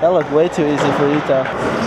That looked way too easy for Utah.